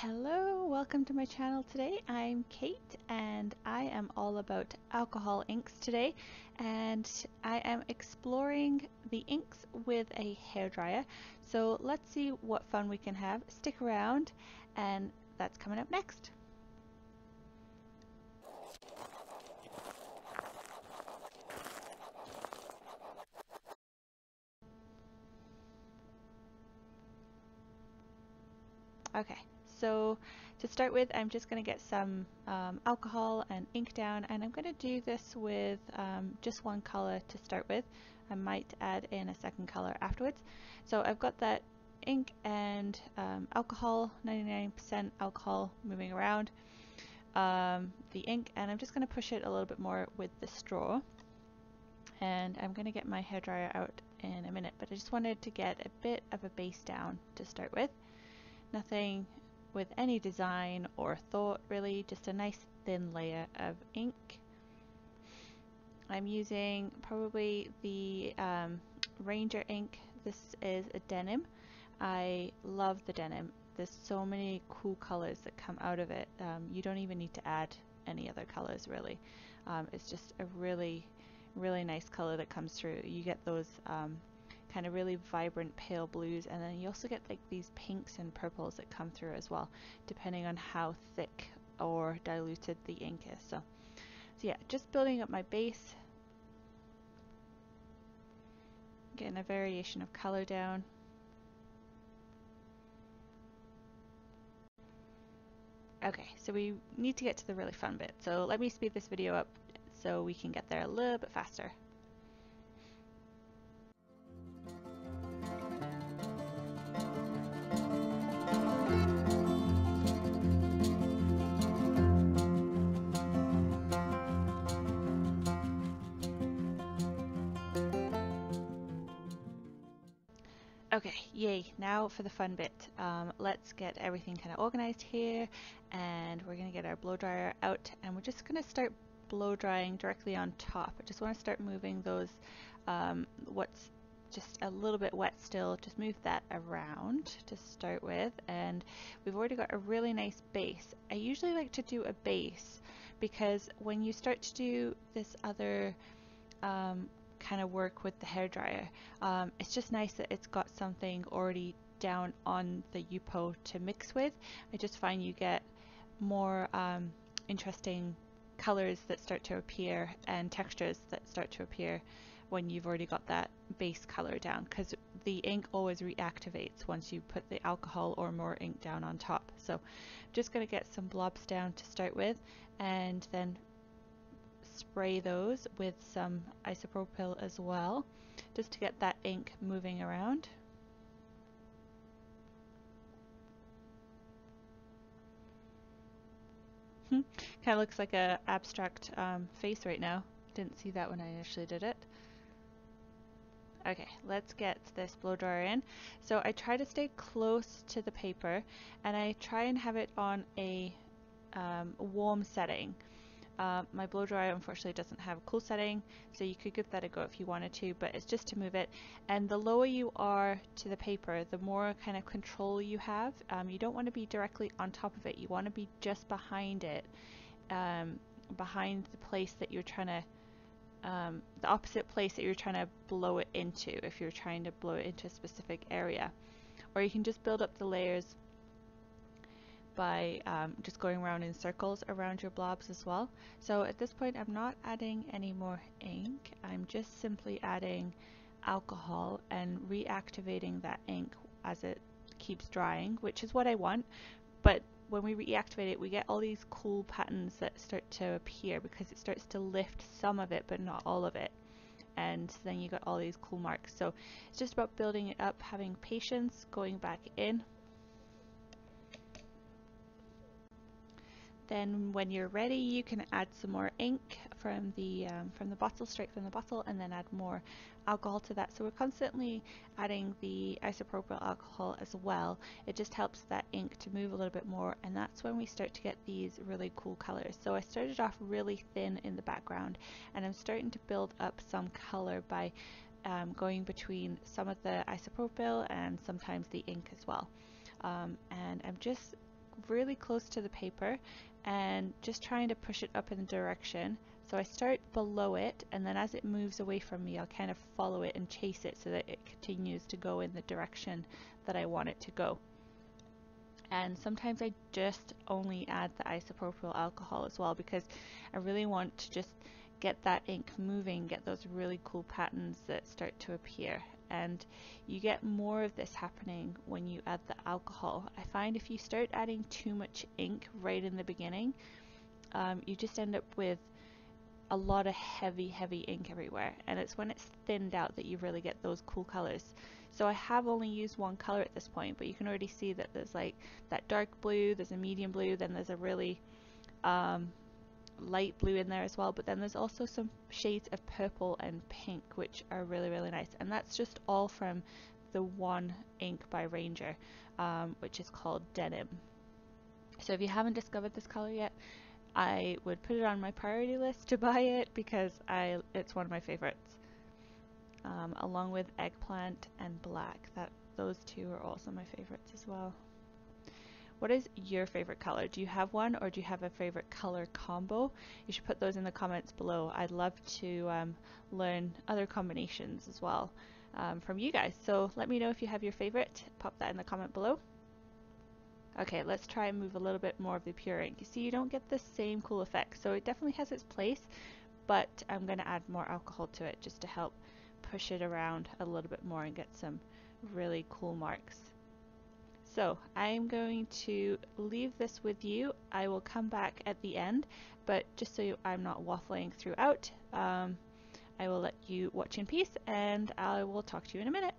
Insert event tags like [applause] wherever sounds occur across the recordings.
Hello, welcome to my channel today. I'm Kate and I am all about alcohol inks today and I am exploring the inks with a hairdryer. So let's see what fun we can have. Stick around and that's coming up next. Okay, so to start with, I'm just going to get some um, alcohol and ink down, and I'm going to do this with um, just one color to start with. I might add in a second color afterwards. So I've got that ink and um, alcohol, 99% alcohol moving around um, the ink, and I'm just going to push it a little bit more with the straw. And I'm going to get my hairdryer out in a minute, but I just wanted to get a bit of a base down to start with. Nothing with any design or thought really, just a nice thin layer of ink. I'm using probably the um, Ranger ink. This is a denim. I love the denim. There's so many cool colors that come out of it. Um, you don't even need to add any other colors really. Um, it's just a really, really nice color that comes through. You get those um, kind of really vibrant pale blues and then you also get like these pinks and purples that come through as well depending on how thick or diluted the ink is. So so yeah just building up my base. Getting a variation of color down. Okay so we need to get to the really fun bit. So let me speed this video up so we can get there a little bit faster yay, now for the fun bit. Um, let's get everything kind of organized here and we're going to get our blow dryer out and we're just going to start blow drying directly on top. I just want to start moving those, um, what's just a little bit wet still, just move that around to start with and we've already got a really nice base. I usually like to do a base because when you start to do this other um, kind of work with the hair dryer. Um, it's just nice that it's got something already down on the Yupo to mix with. I just find you get more um, interesting colors that start to appear and textures that start to appear when you've already got that base color down because the ink always reactivates once you put the alcohol or more ink down on top. So I'm just going to get some blobs down to start with and then spray those with some isopropyl as well, just to get that ink moving around. Hmm. kind of looks like a abstract um, face right now. Didn't see that when I initially did it. Okay, let's get this blow dryer in. So I try to stay close to the paper and I try and have it on a um, warm setting. Uh, my blow dryer unfortunately doesn't have a cool setting so you could give that a go if you wanted to but it's just to move it. And the lower you are to the paper the more kind of control you have. Um, you don't want to be directly on top of it you want to be just behind it um, behind the place that you're trying to um, the opposite place that you're trying to blow it into if you're trying to blow it into a specific area. Or you can just build up the layers by um, just going around in circles around your blobs as well. So at this point I'm not adding any more ink, I'm just simply adding alcohol and reactivating that ink as it keeps drying, which is what I want, but when we reactivate it we get all these cool patterns that start to appear because it starts to lift some of it but not all of it. And then you got all these cool marks. So it's just about building it up having patience going back in Then when you're ready, you can add some more ink from the um, from the bottle, straight from the bottle, and then add more alcohol to that. So we're constantly adding the isopropyl alcohol as well. It just helps that ink to move a little bit more, and that's when we start to get these really cool colors. So I started off really thin in the background, and I'm starting to build up some color by um, going between some of the isopropyl and sometimes the ink as well. Um, and I'm just really close to the paper and just trying to push it up in the direction. So I start below it and then as it moves away from me I'll kind of follow it and chase it so that it continues to go in the direction that I want it to go. And sometimes I just only add the isopropyl alcohol as well because I really want to just get that ink moving, get those really cool patterns that start to appear. And you get more of this happening when you add the alcohol. I find if you start adding too much ink right in the beginning, um, you just end up with a lot of heavy, heavy ink everywhere. And it's when it's thinned out that you really get those cool colors. So I have only used one color at this point, but you can already see that there's like that dark blue, there's a medium blue, then there's a really um, light blue in there as well, but then there's also some shades of purple and pink, which are really, really nice. And that's just all from the one ink by Ranger, um, which is called Denim. So if you haven't discovered this color yet, I would put it on my priority list to [laughs] buy it because I it's one of my favorites. Um, along with eggplant and black, that those two are also my favorites as well. What is your favorite color? Do you have one or do you have a favorite color combo? You should put those in the comments below. I'd love to um, learn other combinations as well um, from you guys. So let me know if you have your favorite. Pop that in the comment below. Okay, let's try and move a little bit more of the pure ink. You see, you don't get the same cool effect. So it definitely has its place, but I'm going to add more alcohol to it just to help push it around a little bit more and get some really cool marks. So I'm going to leave this with you. I will come back at the end, but just so I'm not waffling throughout, um, I will let you watch in peace and I will talk to you in a minute.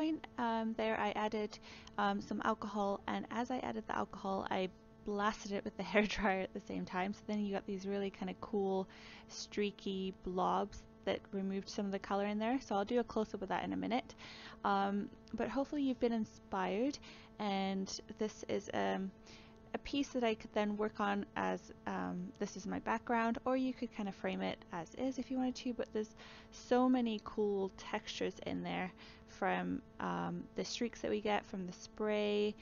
Point um, there I added um, some alcohol and as I added the alcohol I blasted it with the [laughs] hair dryer at the same time. So then you got these really kind of cool streaky blobs that removed some of the color in there. So I'll do a close-up of that in a minute. Um, but hopefully you've been inspired and this is um, a piece that I could then work on as um, this is my background or you could kind of frame it as is if you wanted to but there's so many cool textures in there from um, the streaks that we get from the spray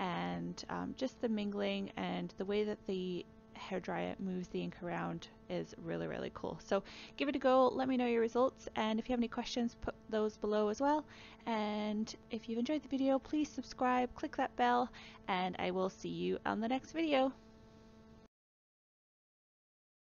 and um, just the mingling and the way that the hair dryer moves the ink around is really really cool. So give it a go let me know your results and if you have any questions put those below as well. And if you've enjoyed the video please subscribe click that bell and I will see you on the next video